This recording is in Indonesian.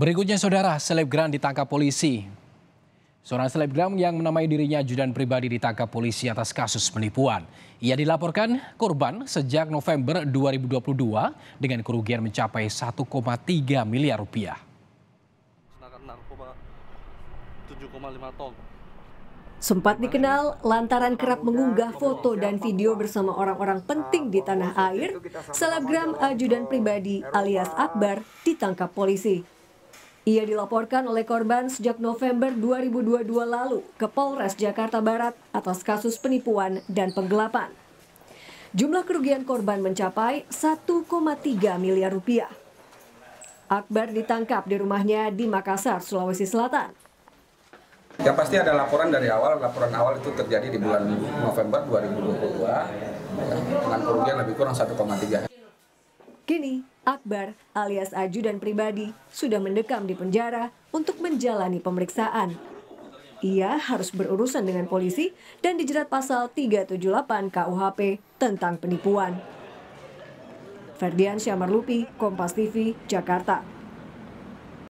Berikutnya saudara, selebgram ditangkap polisi. Seorang selebgram yang menamai dirinya ajudan pribadi ditangkap polisi atas kasus penipuan. Ia dilaporkan korban sejak November 2022 dengan kerugian mencapai 1,3 miliar rupiah. narkoba 7,5 ton. Sempat dikenal lantaran kerap mengunggah foto dan video bersama orang-orang penting di tanah air, selebgram ajudan pribadi alias Akbar ditangkap polisi. Ia dilaporkan oleh korban sejak November 2022 lalu ke Polres Jakarta Barat atas kasus penipuan dan penggelapan. Jumlah kerugian korban mencapai 1,3 miliar rupiah. Akbar ditangkap di rumahnya di Makassar, Sulawesi Selatan. Yang pasti ada laporan dari awal, laporan awal itu terjadi di bulan November 2022 ya, dengan kerugian lebih kurang 1,3. Kini, Akbar alias ajudan pribadi sudah mendekam di penjara untuk menjalani pemeriksaan. Ia harus berurusan dengan polisi dan dijerat pasal 378 KUHP tentang penipuan. Ferdian Syamarlupi, Kompas TV, Jakarta.